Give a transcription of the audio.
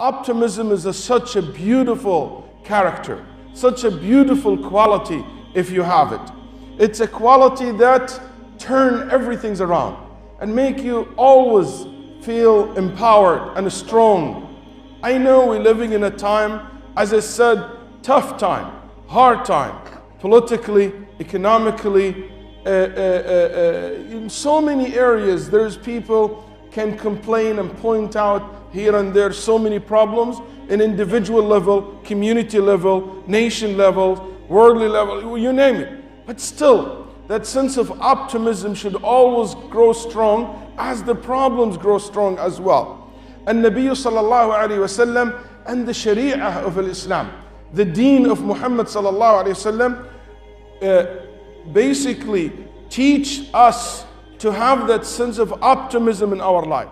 Optimism is a, such a beautiful character, such a beautiful quality if you have it. It's a quality that turn everything around and make you always feel empowered and strong. I know we're living in a time, as I said, tough time, hard time, politically, economically, uh, uh, uh, in so many areas. There's people can complain and point out here and there so many problems in individual level, community level, nation level, worldly level, you name it. But still, that sense of optimism should always grow strong as the problems grow strong as well. And Nabi sallallahu alayhi wasallam and the Sharia of Islam, the Deen of Muhammad sallallahu alayhi wasallam, uh, basically teach us to have that sense of optimism in our life.